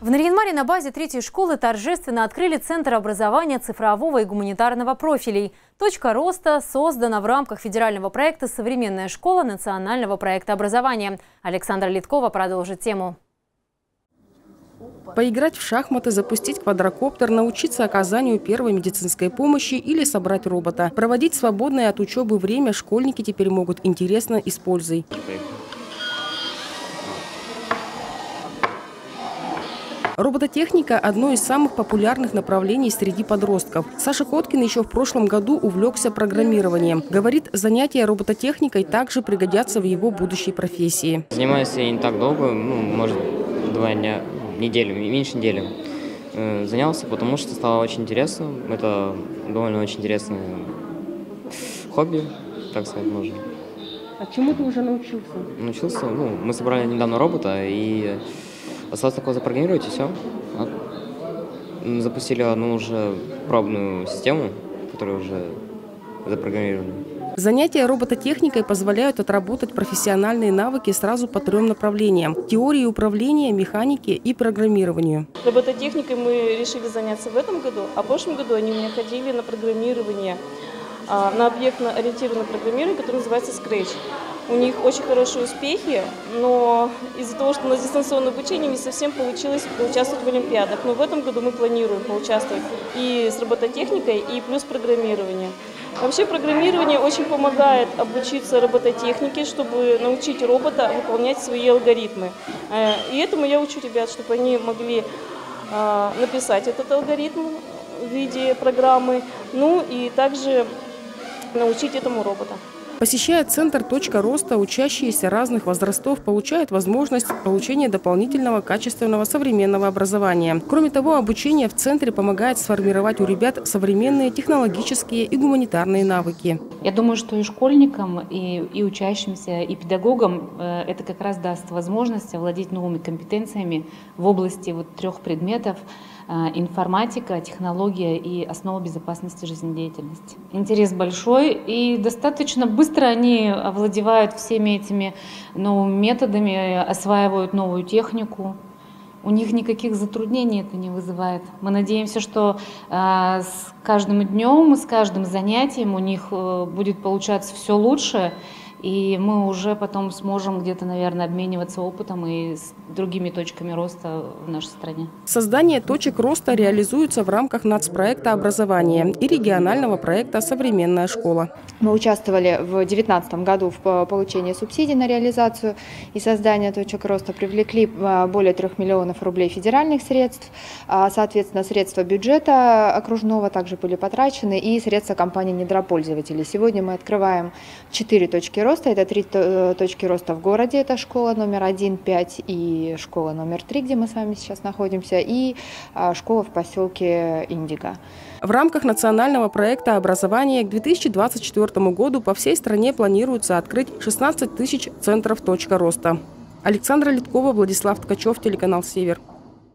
В Нарьянмаре на базе третьей школы торжественно открыли Центр образования цифрового и гуманитарного профилей. Точка роста создана в рамках федерального проекта «Современная школа» национального проекта образования. Александра Литкова продолжит тему. Поиграть в шахматы, запустить квадрокоптер, научиться оказанию первой медицинской помощи или собрать робота. Проводить свободное от учебы время школьники теперь могут интересно и с пользой. Робототехника – одно из самых популярных направлений среди подростков. Саша Коткин еще в прошлом году увлекся программированием. Говорит, занятия робототехникой также пригодятся в его будущей профессии. Занимаюсь я не так долго, ну, может, два дня, неделю, меньше недели. Э, занялся, потому что стало очень интересно. Это довольно очень интересное хобби, так сказать, можно. А чему ты уже научился? Научился, ну, мы собрали недавно робота, и Осталось только запрограммировать и все. Запустили одну уже пробную систему, которая уже запрограммирована. Занятия робототехникой позволяют отработать профессиональные навыки сразу по трем направлениям – теории управления, механике и программированию. Робототехникой мы решили заняться в этом году, а в прошлом году они у меня ходили на программирование, а, на объектно-ориентированное программирование, которое называется Scratch. У них очень хорошие успехи, но из-за того, что на дистанционном обучении не совсем получилось поучаствовать в Олимпиадах. Но в этом году мы планируем поучаствовать и с робототехникой, и плюс программированием. Вообще программирование очень помогает обучиться робототехнике, чтобы научить робота выполнять свои алгоритмы. Э, и этому я учу ребят, чтобы они могли э, написать этот алгоритм в виде программы, ну и также научить этому робота. Посещая центр «Точка роста», учащиеся разных возрастов получают возможность получения дополнительного качественного современного образования. Кроме того, обучение в центре помогает сформировать у ребят современные технологические и гуманитарные навыки. Я думаю, что и школьникам, и, и учащимся, и педагогам э, это как раз даст возможность овладеть новыми компетенциями в области вот трех предметов – информатика, технология и основа безопасности жизнедеятельности. Интерес большой и достаточно быстро они овладевают всеми этими новыми методами, осваивают новую технику. У них никаких затруднений это не вызывает. Мы надеемся, что э, с каждым днем, с каждым занятием у них э, будет получаться все лучше. И мы уже потом сможем где-то, наверное, обмениваться опытом и с другими точками роста в нашей стране. Создание точек роста реализуется в рамках нацпроекта образования и регионального проекта «Современная школа». Мы участвовали в 2019 году в получении субсидий на реализацию и создание точек роста, привлекли а, более 3 миллионов рублей федеральных средств, а, соответственно, средства бюджета окружного также были потрачены и средства компании недропользователей. Сегодня мы открываем 4 точки роста роста. Это три э, точки роста в городе. Это школа номер один, пять и школа номер три, где мы с вами сейчас находимся, и а, школа в поселке Индиго. В рамках национального проекта образования к 2024 году по всей стране планируется открыть 16 тысяч центров точка роста. Александра Литкова, Владислав Ткачев, телеканал «Север».